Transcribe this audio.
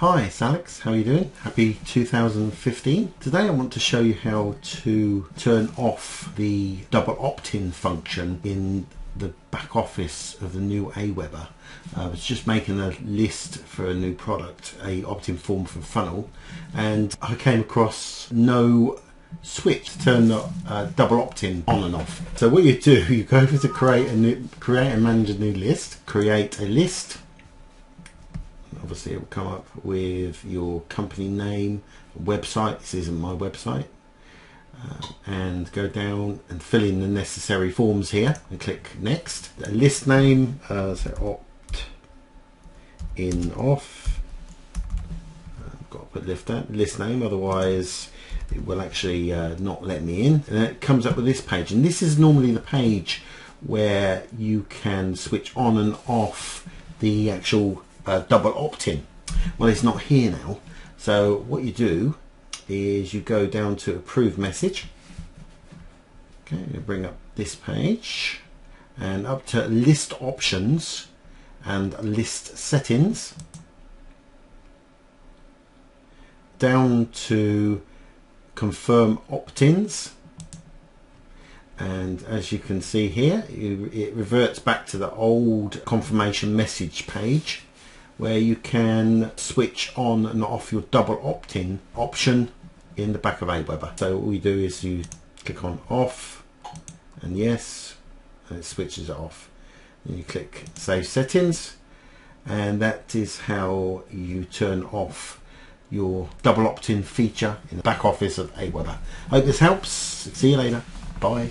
Hi, it's Alex. How are you doing? Happy 2015. Today I want to show you how to turn off the double opt-in function in the back office of the new Aweber. I was just making a list for a new product, a opt-in form for Funnel, and I came across no switch to turn the uh, double opt-in on and off. So what you do, you go over to create a new, create and manage a new list, create a list, obviously it will come up with your company name, website, this isn't my website, uh, and go down and fill in the necessary forms here and click next. List name, uh, so opt in off, uh, got to put lift that, list name, otherwise it will actually uh, not let me in. And it comes up with this page, and this is normally the page where you can switch on and off the actual uh, double opt-in. Well, it's not here now. So what you do is you go down to approve message. Okay, you bring up this page and up to list options and list settings. Down to confirm opt-ins and as you can see here it reverts back to the old confirmation message page where you can switch on and off your double opt-in option in the back of Aweber. So what we do is you click on off and yes and it switches it off. And you click save settings and that is how you turn off your double opt-in feature in the back office of Aweber. Hope this helps. See you later. Bye.